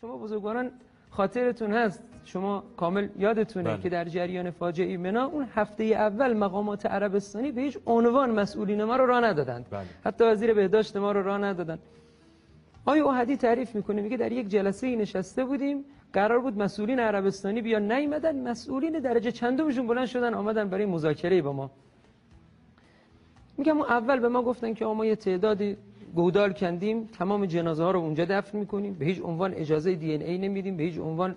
شما بزرگواران خاطرتون هست. شما کامل یادتونه بله. که در جریان فاجعه منا اون هفته اول مقامات عربستانی به هیچ عنوان مسئولین ما رو راه ندادند. بله. حتی وزیر بهداشت ما رو راه ندادن آیا اوهدی تعریف می‌کنه؟ میگه در یک جلسه ای نشسته بودیم. قرار بود مسئولین عربستانی بیان. نیومدن مسئولین درجه چندمشون بلند شدن آمدن برای مذاکره با ما. میگم اول به ما گفتن که ما یه تعدادی گودال کندیم تمام جنازه ها رو اونجا دفن می‌کنیم. به هیچ عنوان اجازه دی ان ای نمیدیم به هیچ عنوان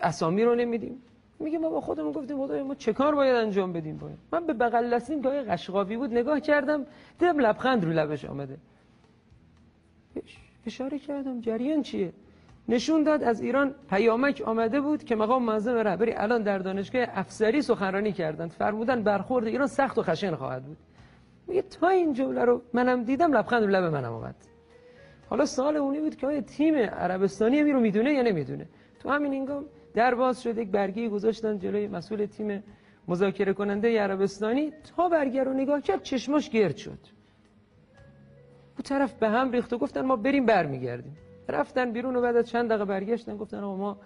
اسامی رو نمیدیم. میگه ما با خودمون گفتیم خدایا ما چه کار باید انجام بدیم؟ باید من به بغل دستیم که آقای قشقابی بود نگاه کردم دیدم لبخند رو لبش آمده. اشاره کردم جریان چیه؟ نشون داد از ایران پیامک آمده بود که مقام معظم رهبری الان در دانشگاه افسری سخنرانی کردند. فرمودن برخورد ایران سخت و خشن خواهد بود. میگه تا این جمله رو منم دیدم لبخند لب منم آمد حالا سوال اونی بود که آیا تیم عربستانی می رو می‌دونه یا نمی‌دونه؟ تو همین هنگام در باز شد یک برگه گذاشتن جلوی مسئول تیم مذاکره کننده عربستانی. تا برگه رو نگاه کرد چشماش گرد شد. اون طرف به هم ریخت و گفتن ما بریم برمیگردیم. رفتن بیرون و بعد از چند دقیقه برگشتن گفتن ما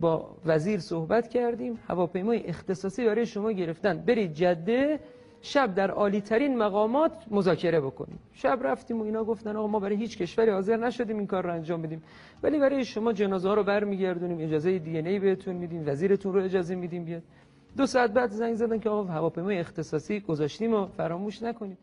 با وزیر صحبت کردیم. هواپیمای اختصاصی برای شما گرفتن. برید جده شب در عالی ترین مقامات مذاکره بکنیم. شب رفتیم و اینا گفتن آقا ما برای هیچ کشوری حاضر نشدیم این کار رو انجام بدیم. ولی برای شما جنازه ها رو برمیگردونیم اجازه دی ای بهتون میدیم وزیرتون رو اجازه میدیم بیاد. دو ساعت بعد زنگ زدن که آقا هواپیمای اختصاصی گذاشتیم و فراموش نکنیم.